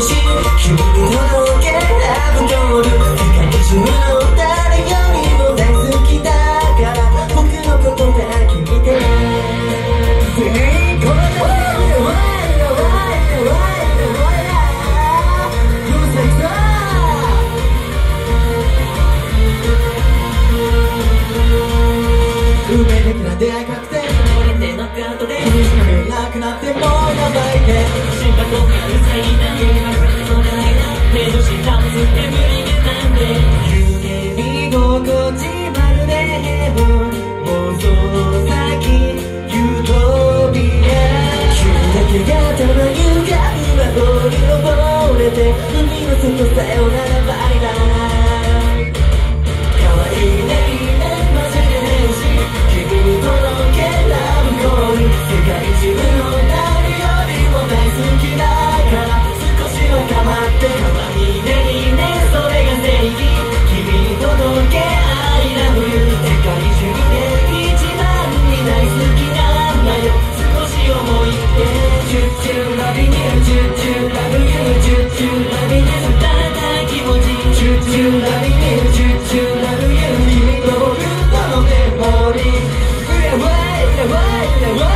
し君ほどけラブとーる世界中の誰よりも大好きだから僕のことだけ見て Baby, can I dare Sinto céus Why? Why?